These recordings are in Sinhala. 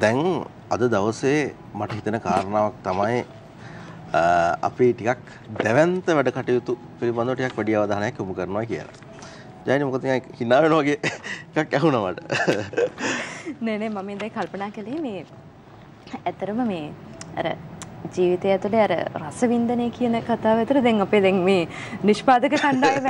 දැන් අද දවසේ මට හිතෙන කාරණාවක් තමයි අපි ටිකක් දැවන්ත වැඩ කටයුතු පිළිබඳව ටිකක් වැඩි අවධානයක් යොමු කරනවා කියලා. ජයනි මොකද හිනා වෙනවා වගේ එකක් ඇහුණා මට. නෑ නෑ මම දැන් කල්පනා කළේ මේ ඇතරම මේ අර ජීවිතය ඇතුලේ අර රසවින්දනය කියන කතාව ඇතර දැන් අපේ දැන් මේ නිෂ්පාදක කණ්ඩායම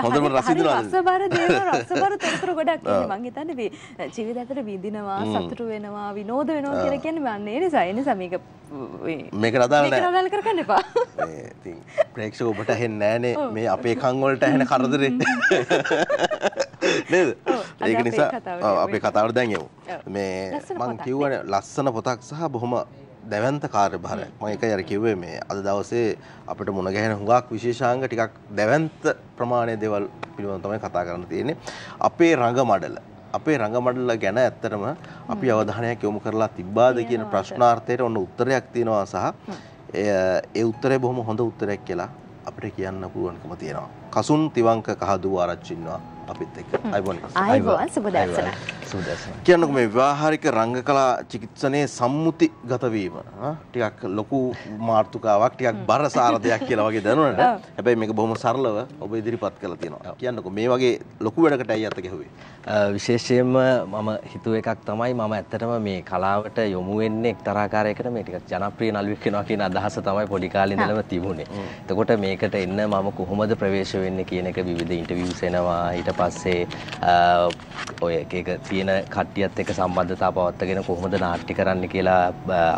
හොඳම රසබර දේවල් රසබර තොරතුරු ගොඩක් මං හිතන්නේ මේ ජීවිතය ඇතුලේ විඳිනවා සතුටු වෙනවා විනෝද වෙනවා කියලා කියන්නේ ඒ නිසා ඒ නිසා මේක මේක අදාළ නෑ. මේක අදාළ කරගන්න එපා ඉතින් ප්‍රේක්ෂක ඔබට ඇහෙන්නේ නෑනේ මේ අපේ කන් වලට ඇහෙන කරදරේ. නේද? ඒක නිසා අපේ කතාවට දැන් යමු. මේ මං කිව්වනේ ලස්සන පොතක් සහ බොහොම දැවන්ත කාර්යභාරයක්. මම. ඒකයි අර කිව්වේ මේ අද දවසේ අපිට මුණ ගැහෙන හුඟක් විශේෂාංග ටිකක් දැවන්ත ප්‍රමාණයේ දේවල් පිළිබඳව තමයි කතා කරන්න තියෙන්නේ. අපේ රංග මඩල අපේ රංග මඩල ගැන ඇත්තටම අපි අවධානයක් යොමු කරලා තිබ්බාද කියන ප්‍රශ්නාර්ථයට ඔන්න උත්තරයක් තියෙනවා සහ ඒ උත්තරේ බොහොම හොඳ උත්තරයක් කියලා අපිට කියන්න පුළුවන්කම තියෙනවා. කසුන් තිවංක කහදුව ආරච්චි ඉන්නවා අපිත් එක්ක. අයිබෝන්. අයිබෝන් සුබ දැසන. සුබ දැසන. කියන්නකෝ මේ ව්‍යාහාරික රංගකලා චිකිත්සනයේ සම්මුති ගත වීම ටිකක් ලොකු මාර්තුකාවක් ටිකක් බරසාර දෙයක් කියලා වගේ දැනුණාට හැබැයි මේක බොහොම සරලව ඔබ ඉදිරිපත් කරලා තියෙනවා. කියන්නකෝ මේ වගේ ලොකු වැඩකට ඇයි අත ගැහුවේ? විශේෂයෙන්ම මම හිතුව එකක් තමයි මම ඇත්තටම මේ කලාවට යොමු වෙන්නේ එක්තරාකාරයකට මේ ටිකක් ජනප්‍රිය නළුවෙක් වෙනවා කියන අදහස තමයි පොඩි කාලේ ඉඳලම තිබුණේ. එතකොට මේකට එන්න මම කොහොමද ප්‍රවේශ වෙන්නේ කියන එක විවිධ ඉන්ටර්විව්ස් එනවා ඊට පස්සේ ඔය එක එක තියෙන කට්ටියත් එක්ක සම්බන්ධතාව පවත්වාගෙන කොහොමද නාට්‍ය කරන්න කියලා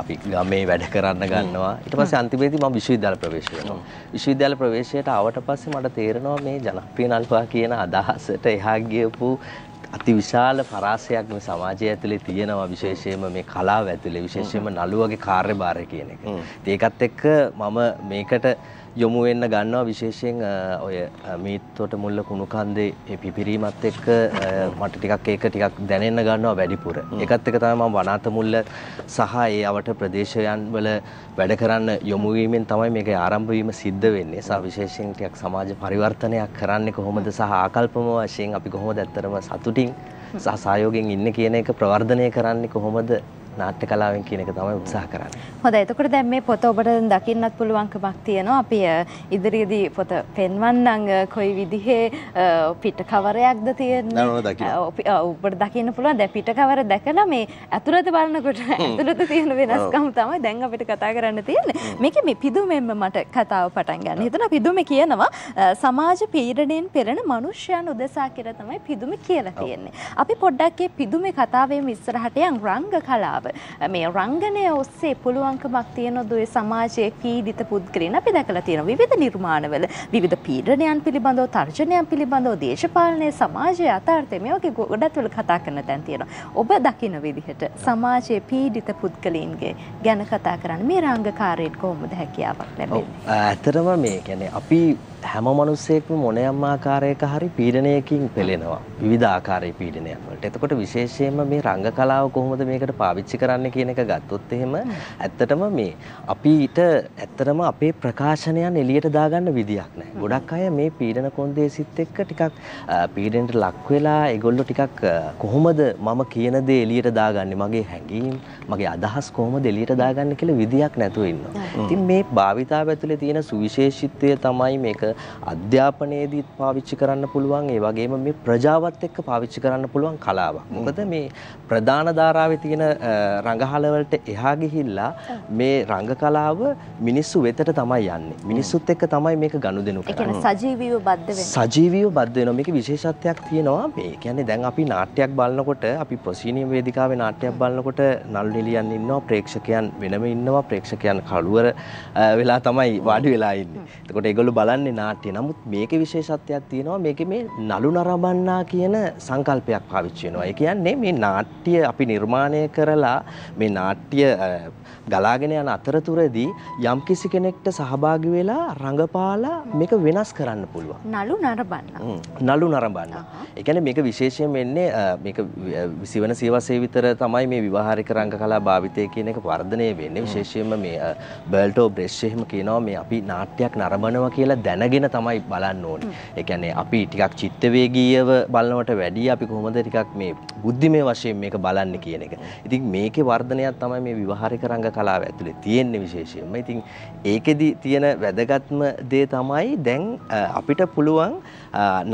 අපි ගමේ වැඩ කරන්න ගන්නවා. ඊට පස්සේ අන්තිමේදී මම විශ්වවිද්‍යාල ප්‍රවේශ වෙනවා. විශ්වවිද්‍යාල ප්‍රවේශයට ආවට පස්සේ මට තේරෙනවා මේ ජනප්‍රිය නළුවා කියන අදහසට එහා ගියපු අති විශාල පරාසයක් මේ සමාජය ඇතුලේ තියෙනවා විශේෂයෙන්ම මේ කලාව ඇතුලේ විශේෂයෙන්ම නළුවගේ කාර්යභාරය කියන එක. ඒකත් එක්ක මම මේකට යොමු වෙන්න ගන්නවා විශේෂයෙන් ඔය මීත්තොට මුල්ල කුණු කන්දේ පිපිරීමත් එක්ක මට ටිකක් ඒක ටිකක් දැනෙන්න ගන්නවා වැඩිපුර. ඒකත් එක්ක තමයි මම වනාත මුල්ල සහ ඒ අවට ප්‍රදේශයන් වල වැඩ කරන්න යොමු වීමෙන් තමයි මේක ආරම්භ වීම සිද්ධ වෙන්නේ. සහ විශේෂයෙන් ටිකක් සමාජ පරිවර්තනයක් කරන්නේ කොහොමද සහ ආකල්පම වශයෙන් අපි කොහොමද ඇත්තටම සතුටින් සහ සහයෝගයෙන් ඉන්නේ කියන එක ප්‍රවර්ධනය කරන්නේ කොහොමද නාට්‍ය කලාවෙන් කියන එක තමයි උත්සාහ කරන්නේ. හොඳයි. එතකොට දැන් මේ පොත ඔබට දකින්නත් පුළුවන්කමක් තියෙනවා. අපි ඉදිරියේදී පොත පෙන්වන්නම් කොයි විදිහේ පිට කවරයක්ද තියෙන්නේ. ඔබට දකින්න පුළුවන්. දැන් පිට කවර දැකලා මේ ඇතුළත බලනකොට ඇතුළත තියෙන වෙනස්කම් තමයි දැන් අපිට කතා කරන්න තියෙන්නේ. මේකේ මේ පිදුමෙන්ම මට කතාව පටන් ගන්න. හිතන පිදුමේ කියනවා සමාජ පීඩණයෙන් පෙළෙන මිනිස්යන් උදෙසා කියලා තමයි පිදුමේ කියලා තියෙන්නේ. අපි පොඩ්ඩක් මේ පිදුමේ කතාවේම ඉස්සරහට යන් රංග කලාව කතාව. මේ රංගනය ඔස්සේ පුළුවන්කමක් තියෙනොත් ඔය සමාජයේ පීඩිත පුද්ගලයන් අපි දැකලා තියෙනවා විවිධ නිර්මාණවල විවිධ පීඩනයන් පිළිබඳව තර්ජනයන් පිළිබඳව දේශපාලනයේ සමාජයේ අතාර්ථය මේ වගේ ගොඩක් වල කතා කරන තැන් තියෙනවා. ඔබ දකින විදිහට සමාජයේ පීඩිත පුද්ගලයන්ගේ ගැන කතා කරන්න මේ රංගකාරයෙන් කොහොමද හැකියාවක් ලැබෙන්නේ? ඇත්තටම මේ කියන්නේ අපි හැම මිනිස්සෙක්ම මොනෑම් ආකාරයක හරි පීඩනයකින් පෙළෙනවා. විවිධ ආකාරයේ පීඩනයන් වලට. එතකොට විශේෂයෙන්ම මේ රංග කලාව කොහොමද මේකට පාවිච්චි කරන්න කියන එක ගත්තොත් එහෙම ඇත්තටම මේ අපිට ඇත්තටම අපේ ප්‍රකාශනයන් එළියට දාගන්න විදියක් නැහැ. ගොඩක් අය මේ පීඩන කොන්දේසිත් එක්ක ටිකක් පීඩනට ලක් වෙලා ඒගොල්ලෝ ටිකක් කොහොමද මම කියන දේ එළියට දාගන්නේ මගේ හැඟීම් මගේ අදහස් කොහොමද එළියට දාගන්නේ කියලා විදියක් නැතුව ඉන්නවා. ඉතින් මේ භාවිතාව ඇතුලේ තියෙන සුවිශේෂීත්වය තමයි මේක අධ්‍යාපනයේදීත් පාවිච්චි කරන්න පුළුවන් ඒ වගේම මේ ප්‍රජාවත් එක්ක පාවිච්චි කරන්න පුළුවන් කලාවක්. මොකද මේ ප්‍රධාන ධාරාවේ තියෙන රංගහල වලට එහා ගිහිල්ලා මේ රංග කලාව මිනිස්සු වෙතට තමයි යන්නේ. මිනිස්සුත් එක්ක තමයි මේක ගනුදෙනු කරන්නේ. සජීවීව බද්ධ වෙනවා. සජීවීව බද්ධ වෙනවා. මේක විශේෂත්වයක් තියෙනවා. මේ කියන්නේ දැන් අපි නාට්‍යයක් බලනකොට අපි ප්‍රසීනියම් වේදිකාවේ නාට්‍යයක් බලනකොට නළු නිලියන් ඉන්නවා ප්‍රේක්ෂකයන් වෙනම ඉන්නවා ප්‍රේක්ෂකයන් කළුවර වෙලා තමයි වාඩි වෙලා ඉන්නේ. එතකොට ඒගොල්ලෝ බලන්නේ නාට්‍ය. නමුත් මේකේ විශේෂත්වයක් තියෙනවා මේකේ මේ නළු නරඹන්නා කියන සංකල්පයක් පාවිච්චි වෙනවා. ඒ කියන්නේ මේ නාට්‍ය අපි නිර්මාණය කරලා මේ නාට්‍ය ගලාගෙන යන අතරතුරදී යම් කිසි කෙනෙක්ට සහභාගී වෙලා රඟපාලා මේක වෙනස් කරන්න පුළුවන්. නළු නරඹන්න. නළු නරඹන්න. ඒ කියන්නේ මේක විශේෂයෙන් වෙන්නේ මේක 20 වන සියවසේ විතර තමයි මේ විවාහාරික රංග කලා භාවිතය කියන එක වර්ධනය වෙන්නේ. විශේෂයෙන්ම මේ බර්ල්ටෝ බ්‍රෙෂ් එහෙම කියනවා මේ අපි නාට්‍යයක් නරඹනවා කියලා දැනගෙන දැනගෙන තමයි බලන්න ඕනේ. ඒ කියන්නේ අපි ටිකක් චිත්තවේගීව බලනවට වැඩිය අපි කොහොමද ටිකක් මේ බුද්ධිමය වශයෙන් මේක බලන්න කියන එක. ඉතින් මේකේ වර්ධනයක් තමයි මේ විවහාරික රංග කලාව ඇතුලේ තියෙන්නේ විශේෂයෙන්ම. ඉතින් ඒකෙදි තියෙන වැදගත්ම දේ තමයි දැන් අපිට පුළුවන්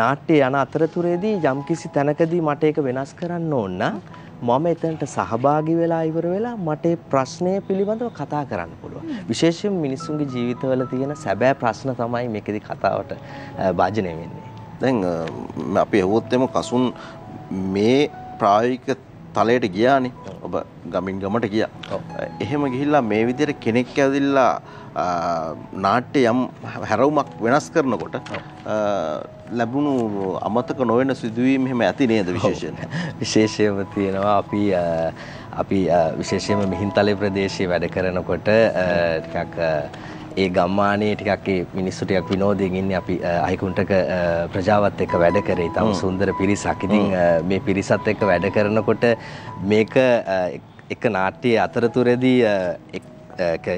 නාට්‍ය යන අතරතුරේදී යම්කිසි තැනකදී මට ඒක වෙනස් කරන්න ඕන නම් මම එතනට සහභාගී වෙලා ඉවර වෙලා මට ප්‍රශ්නය පිළිබඳව කතා කරන්න පුළුවන්. විශේෂයෙන් මිනිස්සුන්ගේ ජීවිතවල තියෙන සැබෑ ප්‍රශ්න තමයි මේකෙදි කතාවට භාජනය වෙන්නේ. දැන් අපි ඇහුවොත් එම කසුන් මේ ප්‍රායෝගික තලයට ගියානේ. ඔබ ගමින් ගමට ගියා. එහෙම ගිහිල්ලා මේ විදිහට කෙනෙක් ඇවිල්ලා නාට්‍ය යම් හැරවුමක් වෙනස් කරනකොට ලැබුණු අමතක නොවන සිදුවීම් එහෙම ඇති නේද විශේෂයෙන් විශේෂයෙන්ම තියෙනවා අපි අපි විශේෂයෙන්ම මිහින්තලේ ප්‍රදේශයේ වැඩ කරනකොට ටිකක් ඒ ගම්මානයේ ටිකක් ඒ මිනිස්සු ටිකක් විනෝදයෙන් ඉන්නේ අපි අහිකුන්ටක ප්‍රජාවත් එක්ක වැඩ කරේ. ඊටම සුන්දර පිරිසක්. ඉතින් මේ පිරිසත් එක්ක වැඩ කරනකොට මේක එක නාට්‍යයේ අතරතුරදී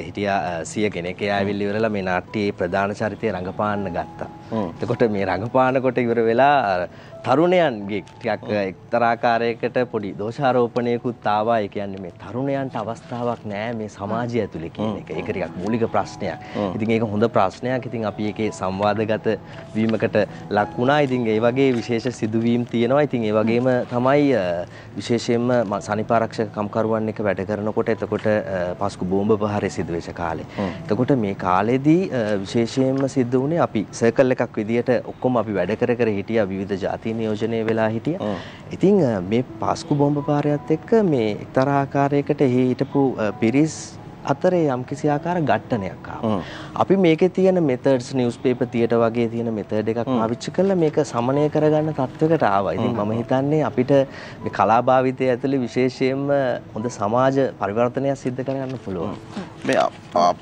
හිටියා සිය කෙනෙක් ඇවිල්ලි ඉවරලා මේ නාට්‍යයේ ප්‍රධාන චරිතය රඟපාන්න ගත්තා. එතකොට මේ රඟපානකොට ඉවර වෙලා තරුණයන්ගේ ටිකක් එක්තරාකාරයකට පොඩි දෝෂාරෝපණයකුත් ආවා. ඒ කියන්නේ මේ තරුණයන්ට අවස්ථාවක් නැහැ මේ සමාජය ඇතුලේ කියන එක. ඒක ටිකක් මූලික ප්‍රශ්නයක්. ඉතින් ඒක හොඳ ප්‍රශ්නයක්. ඉතින් අපි ඒකේ සංවාදගත වීමකට ලක් වුණා. ඉතින් ඒ වගේ විශේෂ සිදුවීම් තියෙනවා. ඉතින් ඒ වගේම තමයි විශේෂයෙන්ම සනිපාරක්ෂක කම්කරුවන් එක වැඩ කරනකොට එතකොට පස්කු බෝම්බ ප්‍රහාරය සිදු වෙච්ච කාලේ. එතකොට මේ කාලෙදී විශේෂයෙන්ම සිද්ධ වුණේ අපි සර්කල් එකක් විදියට ඔක්කොම අපි වැඩ කර කර හිටියා විවිධ ජාති නියෝජනය වෙලා හිටියා. ඉතින් මේ පාස්කු බෝම්බ පාරයත් එක්ක මේ එක්තරා ආකාරයකට එහි හිටපු පිරිස් අතරේ යම්කිසි ආකාර ඝට්ටනයක් ආවා. අපි මේකේ තියෙන මෙතඩ්ස් නිවුස් පේපර් තියට වගේ තියෙන මෙතඩ් එකක් පාවිච්චි කරලා මේක සමනය කරගන්න තත්වයකට ආවා. ඉතින් මම හිතන්නේ අපිට මේ කලා භාවිතය ඇතුලේ විශේෂයෙන්ම හොඳ සමාජ පරිවර්තනයක් සිද්ධ කරගන්න පුළුවන්. මේ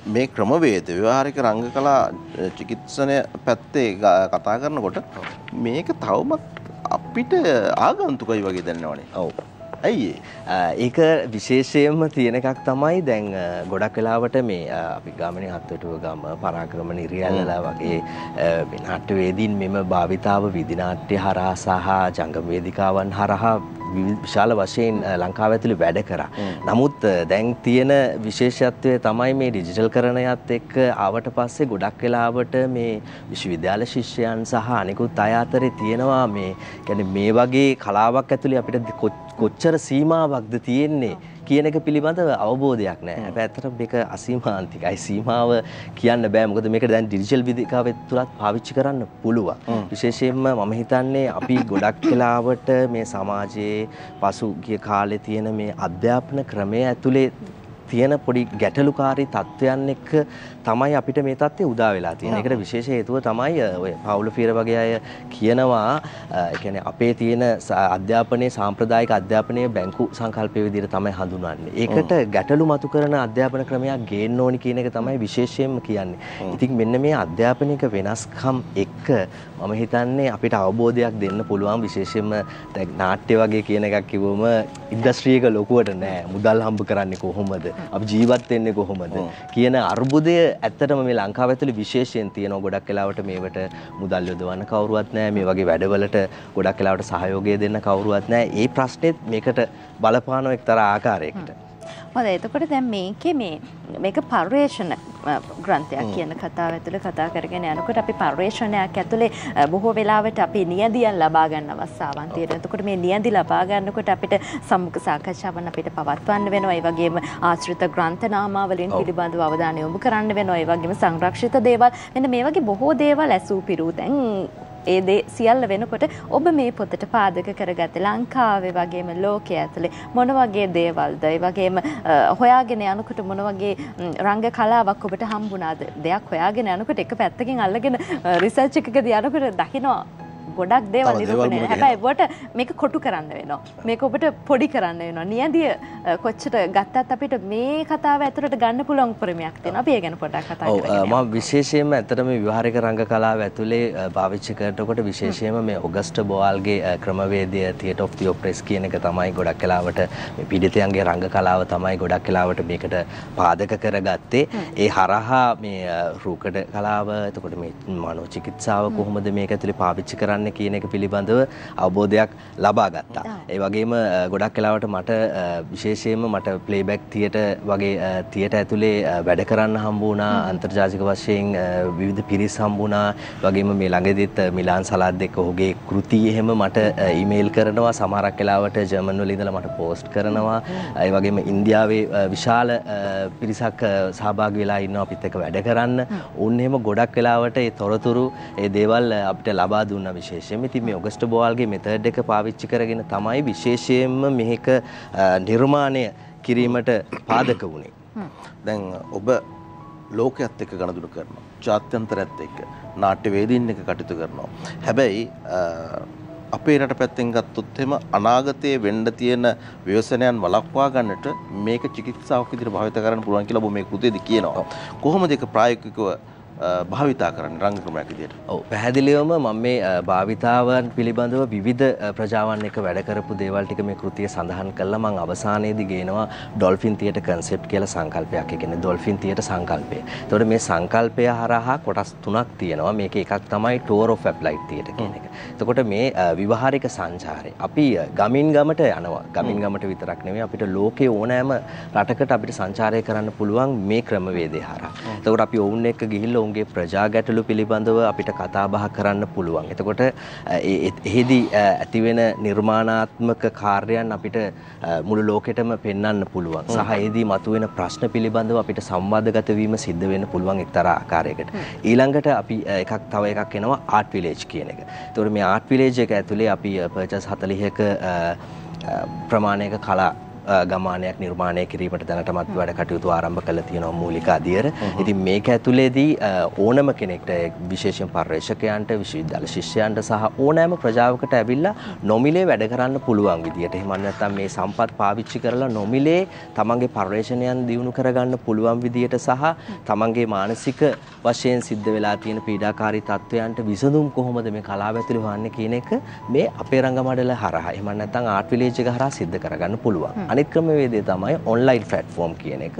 මේ ක්‍රමවේද ව්‍යවහාරික රංග කලා චිකිත්සනය පැත්තේ කතා කරනකොට මේක තවමත් අපිට ආගන්තුකයි වගේ දැනනවනේ. ඔව්. ඇයි ඒක විශේෂයෙන්ම තියෙන එකක් තමයි දැන් ගොඩක් වෙලාවට මේ අපි ගාමනේ හත්වටුව ගම පරාක්‍රම නිරියල්ලලා වගේ නාට්‍යවේදීන් මෙම භාවිතාව විදිනාට්‍ය හරහා සහ ජංගම වේදිකාවන් හරහා විශාල වශයෙන් ලංකාව ඇතුළේ වැඩ කරා. නමුත් දැන් තියෙන විශේෂත්වය තමයි මේ ඩිජිටල් කරණයත් එක්ක ආවට පස්සේ ගොඩක් වෙලාවට මේ විශ්වවිද්‍යාල ශිෂ්‍යයන් සහ අනිකුත් අය අතරේ තියෙනවා මේ කියන්නේ මේ වගේ කලාවක් ඇතුළේ අපිට කොච්චර සීමාවක්ද තියෙන්නේ කියන එක පිළිබඳව අවබෝධයක් නැහැ. හැබැයි ඇත්තටම මේක අසීමාන්තිකයි. සීමාව කියන්න බෑ. මොකද මේක දැන් ඩිජිටල් විදිකාවේ තුලත් පාවිච්චි කරන්න පුළුවන්. විශේෂයෙන්ම මම හිතන්නේ අපි ගොඩක් වෙලාවට මේ සමාජයේ පසුගිය කාලේ තියෙන මේ අධ්‍යාපන ක්‍රමය ඇතුලේ තියෙන පොඩි ගැටලුකාරී තත්ත්වයන් එක්ක තමයි අපිට මේ තත්ත්වය උදා වෙලා තියෙන්නේ. ඒකට විශේෂ හේතුව තමයි ඔය පවුල ෆීර වගේ අය කියනවා ඒ කියන්නේ අපේ තියෙන අධ්‍යාපනයේ සාම්ප්‍රදායික අධ්‍යාපනයේ බැංකු සංකල්පය විදිහට තමයි හඳුන්වන්නේ. ඒකට ගැටලු මතු කරන අධ්‍යාපන ක්‍රමයක් ගේන්න ඕනි කියන එක තමයි විශේෂයෙන්ම කියන්නේ. ඉතින් මෙන්න මේ අධ්‍යාපනික වෙනස්කම් එක්ක මම හිතන්නේ අපිට අවබෝධයක් දෙන්න පුළුවන් විශේෂයෙන්ම දැන් නාට්‍ය වගේ කියන එකක් කිව්වම ඉන්ඩස්ට්‍රි එක ලොකුවට නෑ. මුදල් හම්බ කරන්නේ කොහොමද? අපි ජීවත් වෙන්නේ කොහොමද? කියන අර්බුදය ඇත්තටම මේ ලංකාව ඇතුලේ විශේෂයෙන් තියෙනවා ගොඩක් වෙලාවට මේවට මුදල් යොදවන්න කවුරුවත් නැහැ මේ වගේ වැඩවලට ගොඩක් වෙලාවට සහයෝගය දෙන්න කවුරුවත් නැහැ. ඒ ප්‍රශ්නේත් මේකට බලපාන එක්තරා ආකාරයකට. හොඳ එතකොට දැන් මේකේ මේ මේක පර්යේෂණ ග්‍රන්ථයක් කියන කතාව ඇතුළේ කතා කරගෙන යනකොට අපි පර්යේෂණයක් ඇතුලේ බොහෝ වෙලාවට අපි නියදියන් ලබා ගන්න අවස්ථාවන් තියෙනවා. එතකොට මේ නියදි ලබා ගන්නකොට අපිට සම්මුඛ සාකච්ඡාවන් අපිට පවත්වන්න වෙනවා. ඒ වගේම ආශ්‍රිත ග්‍රන්ථ නාමාවලින් පිළිබඳව අවධානය යොමු කරන්න වෙනවා. ඒ වගේම සංරක්ෂිත දේවල් මෙන්න මේ වගේ බොහෝ දේවල් ඇසූ පිරූ දැන් ඒ දේ සියල්ල වෙනකොට ඔබ මේ පොතට පාදක කරගත්තේ. ලංකාවේ වගේම ලෝකයේ ඇතුලේ මොන වගේ දේවල්ද? ඒ වගේම හොයාගෙන යනකොට මොන වගේ රංග කලාවක් ඔබට හම්බුණාද? දෙයක් හොයාගෙන යනකොට එක පැත්තකින් අල්ලගෙන රිසර්ච් එකකදී යනකොට දකිනවා. ගොඩක් දේවල් නිරූපණය හැබැයි ඔබට මේක කොටු කරන්න වෙනවා. මේක ඔබට පොඩි කරන්න වෙනවා. නියදිය කොච්චර ගත්තත් අපිට මේ කතාව ඇතුළට ගන්න පුළුවන් උපරිමයක් තියෙනවා. අපි ඒ ගැන පොඩ්ඩක් කතා කරමු. මම විශේෂයෙන්ම ඇත්තටම විවහාරික රංග කලාව ඇතුලේ පාවිච්චි කරනකොට විශේෂයෙන්ම මේ ඔගස්ට් බෝවල්ගේ ක්‍රමවේදය තියටර් ඔෆ් දි ඔප්‍රෙස් කියන එක තමයි ගොඩක් කලාවට මේ පීඩිතයන්ගේ රංග කලාව තමයි ගොඩක් කලාවට මේකට පාදක කරගත්තේ. ඒ හරහා මේ රූකඩ කලාව එතකොට මේ මනෝ චිකිත්සාව කොහොමද මේක ඇතුලේ පාවිච්චි කරන්න කියන එක පිළිබඳව අවබෝධයක් ලබා ගත්තා. ඒ වගේම ගොඩක් කලාවට මට විශේෂයෙන්ම මට ප්ලේබැක් තියට වගේ තියට ඇතුලේ වැඩ කරන්න හම්බ වුණා අන්තර්ජාතික වශයෙන් විවිධ පිරිස් හම්බ වුණා. වගේම මේ ළඟදිත් මිලාන් සලාද් එක්ක ඔහුගේ කෘති එහෙම මට ඊමේල් කරනවා සමහරක් වෙලාවට ජර්මන් වල ඉඳලා මට පෝස්ට් කරනවා. ඒ වගේම ඉන්දියාවේ විශාල පිරිසක් සහභාගී වෙලා ඉන්නවා අපිත් එක්ක වැඩ කරන්න. උන් එහෙම ගොඩක් වෙලාවට ඒ තොරතුරු ඒ දේවල් අපිට ලබා දුන්නා විශේෂයෙන්. ඉතින් මේ ඔගස්ට් බෝවල්ගේ මෙතඩ් එක පාවිච්චි කරගෙන තමයි විශේෂයෙන්ම මේක නිර්මාණය කිරීමට පාදක වුණේ. දැන් ඔබ ලෝකයේත් එක්ක ගනුදෙනු කරනවා. ජාත්‍යන්තරයත් එක්ක නාට්‍යවේදීන් එක්ක කටයුතු කරනවා. හැබැයි අපේ රට පැත්තෙන් ගත්තොත් එහෙම අනාගතයේ වෙන්න තියෙන ව්‍යසනයන් වළක්වා ගන්නට මේක චිකිත්සාවක් විදිහට භාවිත කරන්න පුළුවන් කියලා ඔබ මේ කෘතියේදී කියනවා. කොහොමද ඒක ප්‍රායෝගිකව භාවිතා කරන්න රංග ක්‍රමයක් විදියට. ඔව් පැහැදිලිවම මම මේ භාවිතාවන් පිළිබඳව විවිධ ප්‍රජාවන් එක වැඩ කරපු දේවල් ටික මේ කෘතිය සඳහන් කළා මම අවසානයේදී ගේනවා ඩොල්ෆින් තියට කන්සෙප්ට් කියලා සංකල්පයක්. ඒ කියන්නේ ඩොල්ෆින් තියට සංකල්පය. එතකොට මේ සංකල්පය හරහා කොටස් තුනක් තියෙනවා. මේක එකක් තමයි tour of applied තියට කියන එක. එතකොට මේ විවහාරික සංචාරය. අපි ගමින් ගමට යනවා. ගමින් ගමට විතරක් නෙමෙයි අපිට ලෝකේ ඕනෑම රටකට අපිට සංචාරය කරන්න පුළුවන් මේ ක්‍රමවේදය හරහා. එතකොට අපි ඔවුන් එක්ක ගිහිල්ලා ඔවුන්ගේ ප්‍රජා ගැටලු පිළිබඳව අපිට කතා බහ කරන්න පුළුවන්. එතකොට එහිදී ඇතිවෙන නිර්මාණාත්මක කාර්යයන් අපිට මුළු ලෝකෙටම පෙන්වන්න පුළුවන්. සහ එහිදී මතුවෙන ප්‍රශ්න පිළිබඳව අපිට සංවාදගත වීම සිද්ධ වෙන්න පුළුවන් එක්තරා ආකාරයකට. ඊළඟට අපි එකක් තව එකක් එනවා ආර්ට් විලේජ් කියන එක. එතකොට මේ ආර්ට් විලේජ් එක ඇතුලේ අපි පර්චස් 40ක ප්‍රමාණයක කලා ගමානයක් නිර්මාණය කිරීමට දැනටමත් වැඩ කටයුතු ආරම්භ කළ තියෙනවා මූලික අධියර. ඉතින් මේක ඇතුලේදී ඕනම කෙනෙක්ට විශේෂයෙන් පර්යේෂකයන්ට විශ්වවිද්‍යාල ශිෂ්‍යයන්ට සහ ඕනෑම ප්‍රජාවකට ඇවිල්ලා නොමිලේ වැඩ කරන්න පුළුවන් විදියට. එහෙම නැත්නම් මේ සම්පත් පාවිච්චි කරලා නොමිලේ තමන්ගේ පර්යේෂණයන් දියුණු කරගන්න පුළුවන් විදියට සහ තමන්ගේ මානසික වශයෙන් සිද්ධ වෙලා තියෙන පීඩාකාරී තත්ත්වයන්ට විසඳුම් කොහොමද මේ කලාව ඇතුළේ හොයන්නේ කියන එක මේ අපේ රංගමඩල හරහා එහෙම නැත්නම් ආර්ට් විලේජ් එක හරහා සිද්ධ කරගන්න පුළුවන්. අනිත් ක්‍රමවේදය තමයි ඔන්ලයින් ෆ්ලැට්ෆෝම් කියන එක.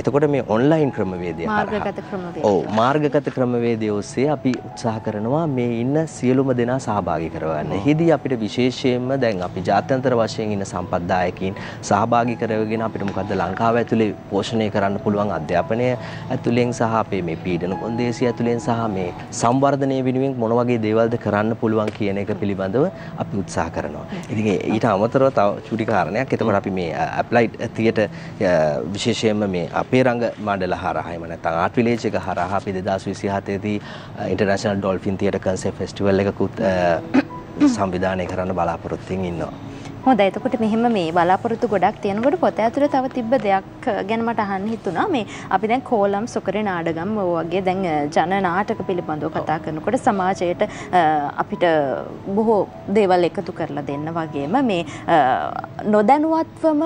එතකොට මේ ඔන්ලයින් ක්‍රමවේදය මාර්ගගත ක්‍රමවේදය. ඔව් මාර්ගගත ක්‍රමවේදය ඔස්සේ අපි උත්සාහ කරනවා මේ ඉන්න සියලුම දෙනා සහභාගී කරවන්න. එහිදී අපිට විශේෂයෙන්ම දැන් අපි ජාත්‍යන්තර වශයෙන් ඉන්න සම්පත්දායකින් සහභාගී කරගෙන අපිට මොකද්ද ලංකාව ඇතුලේ පෝෂණය කරන්න පුළුවන් අධ්‍යාපනය ඇතුලෙන් සහ අපේ මේ පීඩන කොන්දේසිය ඇතුලෙන් සහ මේ සංවර්ධනය වෙනුවෙන් මොන වගේ දේවල්ද කරන්න පුළුවන් කියන එක පිළිබඳව අපි උත්සාහ කරනවා. ඉතින් ඊට අමතරව තව චුටි කාරණයක්. එතකොට අපි මේ ඇප්ලයිඩ් තියට uh, uh, විශේෂයෙන්ම මේ අපේ රංග මණ්ඩල හරහා එහෙම නැත්නම් ආර්ට් විලේජ් එක හරහා අපි 2027 දී international dolphin theatre concept festival එකකුත් uh, සංවිධානය කරන්න බලාපොරොත්තු වෙමින් ඉන්නවා. හොඳයි එතකොට මෙහෙම මේ බලාපොරොත්තු ගොඩක් තියෙනකොට පොත ඇතුලේ තව තිබ්බ දෙයක් ගැන මට අහන්න හිතුණා මේ අපි දැන් කෝලම් සොකරේ නාඩගම් වගේ දැන් ජන නාටක පිළිබඳව කතා කරනකොට සමාජයට අපිට බොහෝ දේවල් එකතු කරලා දෙන්න වගේම මේ නොදැනුවත්වම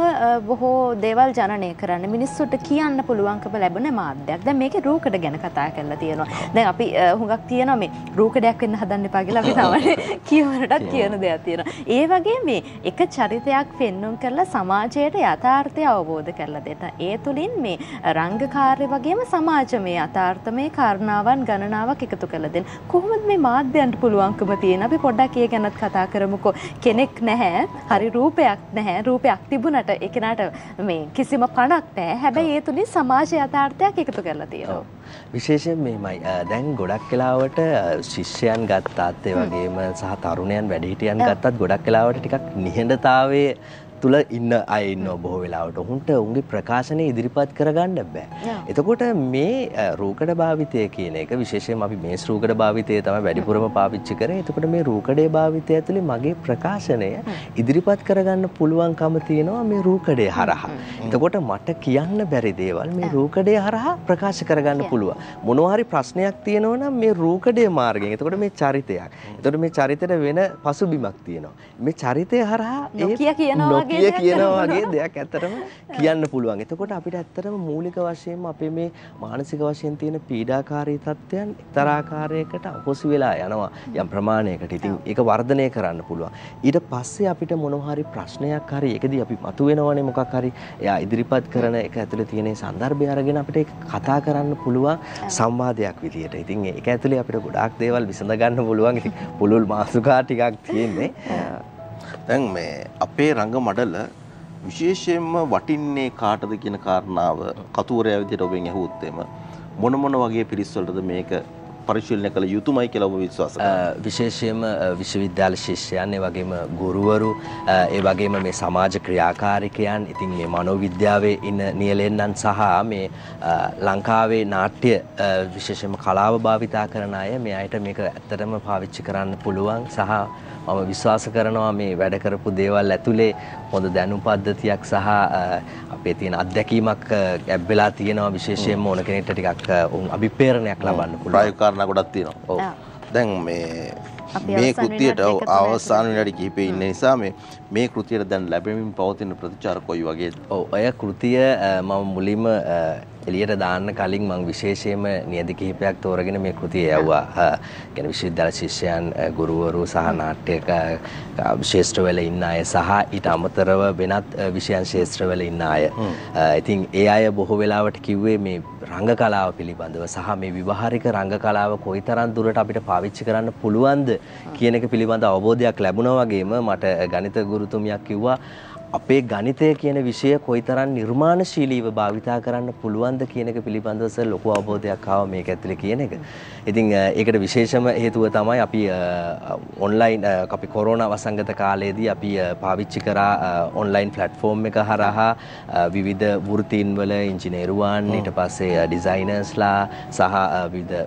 බොහෝ දේවල් ජනනය කරන්න මිනිස්සුන්ට කියන්න පුළුවන්කම ලැබෙන මාධ්‍යයක්. දැන් මේකේ රූකඩ ගැන කතා කරලා තියෙනවා. දැන් අපි හුඟක් තියෙනවා මේ රූකඩයක් වෙන්න හදන්න එපා කියලා අපි තමයි කියවනටත් කියන දෙයක් තියෙනවා. ඒ වගේ මේ එක චරිතයක් පෙන්නුම් කරලා සමාජයට යථාර්ථය අවබෝධ කරලා දෙන්න. ඒ තුලින් මේ රංගකාර්ය වගේම සමාජමය යථාර්ථමය කාරණාවන් ගණනාවක් එකතු කරලා දෙන්න. කොහොමද මේ මාධ්‍යයන්ට පුළුවන්කම තියෙන? අපි පොඩ්ඩක් ඒ ගැනත් කතා කරමුකෝ. කෙනෙක් නැහැ, හරි රූපයක් නැහැ. රූපයක් තිබුණට ඒ කෙනාට මේ කිසිම පණක් නැහැ. හැබැයි ඒ තුලින් සමාජ යථාර්ථයක් එකතු කරලා තියෙනවා. විශේෂයෙන් මෙහෙමයි දැන් ගොඩක් වෙලාවට ශිෂ්‍යයන් ගත්තාත් ඒ වගේම සහ තරුණයන් වැඩිහිටියන් ගත්තත් ගොඩක් වෙලාවට ටිකක් නිහඬතාවයේ තුළ ඉන්න අය ඉන්න බොහෝ වෙලාවට ඔහුන්ට උන්ගේ ප්‍රකාශනය ඉදිරිපත් කරගන්න බෑ. එතකොට මේ රූකඩ භාවිතය කියන එක විශේෂයෙන් අපි මේ රූකඩ භාවිතය තමයි වැඩිපුරම පාවිච්චි කරේ. එතකොට මේ රූකඩේ භාවිතය ඇතුලේ මගේ ප්‍රකාශනය ඉදිරිපත් කරගන්න පුළුවන්කම තියෙනවා මේ රූකඩේ හරහා. එතකොට මට කියන්න බැරි දේවල් මේ රූකඩේ හරහා ප්‍රකාශ කරගන්න පුළුවන්. මොනවා හරි ප්‍රශ්නයක් තියෙනවා නම් මේ රූකඩේ මාර්ගයෙන්. එතකොට මේ චරිතයක්. එතකොට මේ චරිතෙට වෙන පසුබිමක් තියෙනවා. මේ චරිතය හරහා නොකිය වගේ කියනවා වගේ දෙයක් ඇත්තටම කියන්න පුළුවන්. එතකොට අපිට ඇත්තටම මූලික වශයෙන්ම අපේ මේ මානසික වශයෙන් තියෙන පීඩාකාරී තත්ත්වයන් එක්තරාකාරයකට අපොසු වෙලා යනවා යම් ප්‍රමාණයකට. ඉතින් ඒක වර්ධනය කරන්න පුළුවන්. ඊට පස්සේ අපිට මොනවා ප්‍රශ්නයක් හරි ඒකදී අපි මතුවෙනවනේ මොකක් හරි එයා ඉදිරිපත් කරන එක ඇතුලේ තියෙන සන්දර්භය අරගෙන අපිට ඒක කතා කරන්න පුළුවන් සංවාදයක් විදියට. ඉතින් ඒක ඇතුලේ අපිට ගොඩාක් දේවල් විසඳ ගන්න පුළුවන්. පුළුල් මාසුකා ටිකක් තියෙන්නේ. දැන් මේ අපේ රංග මඩල විශේෂයෙන්ම වටින්නේ කාටද කියන කාරණාව කතුවරයා විදිහට ඔබෙන් ඇහුවොත් එම මොන මොන වගේ පිරිස් වලටද මේක පරිශීලනය කළ යුතුමයි කියලා ඔබ විශ්වාස කරනවා? විශේෂයෙන්ම විශ්වවිද්‍යාල ශිෂ්‍යයන් ඒ වගේම ගුරුවරු ඒ වගේම මේ සමාජ ක්‍රියාකාරිකයන් ඉතින් මේ මනෝවිද්‍යාවේ ඉන්න නියැලෙන්නන් සහ මේ ලංකාවේ නාට්‍ය විශේෂයෙන්ම කලාව භාවිතා කරන අය මේ අයට මේක ඇත්තටම පාවිච්චි කරන්න පුළුවන් සහ මම විශ්වාස කරනවා මේ වැඩ කරපු දේවල් ඇතුලේ හොඳ දැනුම් පද්ධතියක් සහ අපේ තියෙන අත්දැකීමක් ගැබ්බෙලා තියෙනවා විශේෂයෙන්ම ඕන කෙනෙක්ට ටිකක් අභිප්‍රේරණයක් ලබන්න පුළුවන්. ප්‍රායෝගික කාරණා ගොඩක් තියෙනවා. ඔව්. දැන් මේ මේ කෘතියට අවසාන විනාඩි කිහිපේ ඉන්න නිසා මේ මේ කෘතියට දැන් ලැබෙමින් පවතින ප්‍රතිචාර කොයි වගේද? ඔව් ඔය කෘතිය මම මුලින්ම එළියට දාන්න කලින් මම විශේෂයෙන්ම නියති කිහිපයක් තෝරගෙන මේ කෘතිය යවුවා. කියන විශ්වවිද්‍යාල ශිෂ්‍යයන් ගුරුවරු සහ නාට්‍යක ශේෂ්ත්‍රවල ඉන්න අය සහ ඊට අමතරව වෙනත් විෂයන් ශේෂ්ත්‍රවල ඉන්න අය. ඉතින් ඒ අය බොහෝ වෙලාවට කිව්වේ මේ රංග කලාව පිළිබඳව සහ මේ විවාහරික රංග කලාව කොයිතරම් දුරට අපිට පාවිච්චි කරන්න පුළුවන්ද කියන එක පිළිබඳ අවබෝධයක් ලැබුණා වගේම මට ගණිත ගුරුතුමියක් කිව්වා අපේ ගණිතය කියන විෂය කොයිතරම් නිර්මාණශීලීව භාවිතා කරන්න පුළුවන්ද කියන එක පිළිබඳව සර් ලොකු අවබෝධයක් ආවා මේක ඇතුලේ කියන එක. ඉතින් ඒකට විශේෂම හේතුව තමයි අපි ඔන්ලයින් අපි කොරෝනා වසංගත කාලයේදී අපි පාවිච්චි කරා ඔන්ලයින් ප්ලැට්ෆෝම් එක හරහා විවිධ වෘත්තීන් වල ඉංජිනේරුවන් ඊට පස්සේ ඩිසයිනර්ස්ලා සහ විවිධ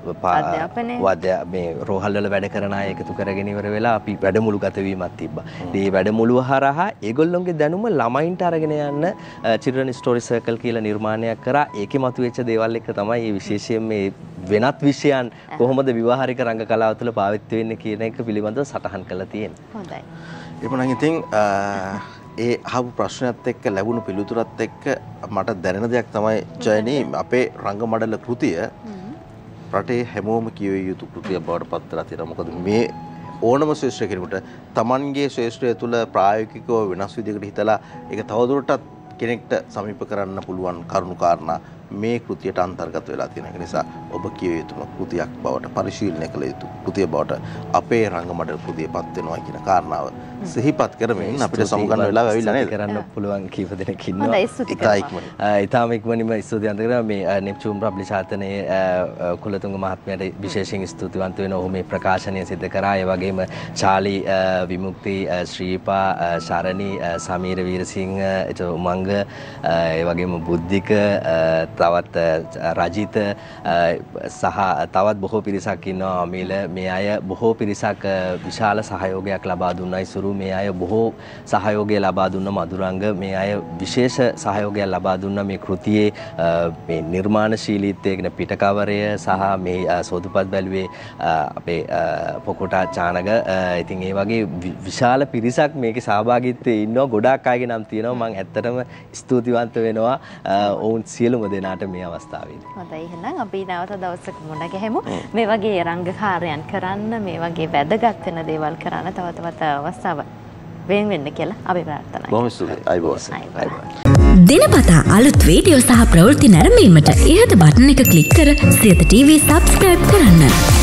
මේ රෝහල් වල වැඩ කරන අය එකතු කරගෙන ඉවර වෙලා අපි වැඩමුළු ගත වීමක් තිබ්බා. මේ වැඩමුළුව හරහා ඒගොල්ලොන්ගේ දැනුම ළමයින්ට අරගෙන යන්න චිල්ඩ්‍රන් ස්ටෝරි සර්කල් කියලා නිර්මාණයක් කරා. ඒකේ මතුවෙච්ච දේවල් එක්ක තමයි මේ විශේෂයෙන් මේ වෙනත් විෂයන් කොහොමද විවාහරික රංග කලාව තුළ පාවිච්චි වෙන්නේ කියන එක පිළිබඳව සටහන් කරලා තියෙන්නේ. හොඳයි. එපමණක් ඉතින් ඒ අහපු ප්‍රශ්නයත් එක්ක ලැබුණු පිළිතුරත් එක්ක මට දැනෙන දෙයක් තමයි ජයනී අපේ රංගමඩල කෘතිය රටේ හැමෝම කියවිය යුතු කෘතිය බවට පත් වෙලා තියෙනවා. මොකද මේ ඕනම ශේෂ්ත්‍ර කෙනෙකුට තමන්ගේ ශේෂ්ත්‍රය තුළ ප්‍රායෝගිකව වෙනස් විදිහකට හිතලා ඒක තවදුරටත් කෙනෙක්ට සමීප කරන්න පුළුවන් කරුණු කාරණා මේ කෘතියට අන්තර්ගත වෙලා තියෙන නිසා ඔබ කිය යුතුම කෘතියක් බවට පරිශීලනය කළ යුතු කෘතිය බවට අපේ රංගමඩල කෘතිය පත් වෙනවා කියන කාරණාව සිහිපත් කරමින් අපිට සමුගන්න වෙලා ඇවිල්ලා නේද? කරන්න පුළුවන් කීප දෙනෙක් ඉන්නවා. ඉතාම ඉක්මනින්ම ස්තුතිවන්ත කරනවා මේ නෙප්චූන් ප්‍රබ්ලිෂ් ආයතනයේ කුලතුංග මහත්මයාට විශේෂයෙන් ස්තුතිවන්ත වෙනවා. ඔහු මේ ප්‍රකාශනය සිදු කරා. ඒ වගේම චාලි විමුක්ති ශ්‍රීපා ශරණි සමීර වීරසිංහ උමංග ඒ වගේම බුද්ධික තවත් රජිත සහ තවත් බොහෝ පිරිසක් ඉන්නවා. අමිල මේ අය බොහෝ පිරිසක් විශාල සහයෝගයක් ලබා දුන්නයි. සුරු මේ අය බොහෝ සහයෝගය ලබා දුන්න මදුරංග. මේ අය විශේෂ සහයෝගයක් ලබා දුන්න මේ කෘතියේ මේ නිර්මාණශීලීත්වය ගැන පිටකවරය සහ මේ සෝදුපත් බැලුවේ අපේ පොකොටා චානග. ඉතින් ඒ වගේ විශාල පිරිසක් මේක සහභාගීත්වයේ ඉන්නවා. ගොඩාක් අයගේ නම් තියෙනවා. මම ඇත්තටම ස්තුතිවන්ත වෙනවා. ඔවුන් සියලුම දෙනාට මේ අවස්ථාවේදී. හොඳයි එහෙනම් අපි නැවත දවසක මුණ ගැහෙමු. මේ වගේ රංගකාරයන් කරන්න මේ වගේ වැදගත් වෙන දේවල් කරන්න තව තවත් අවස්ථාව වෙන් වෙන්න කියලා අපි ප්‍රාර්ථනා බොහොම ස්තුතියි අයිබෝස් දිනපතා අලුත් වීඩියෝ සහ ප්‍රවෘත්ති නැරඹීමට ඉහත බටන් එක ක්ලික් කර සියත TV සබස්ක්‍රයිබ් කරන්න.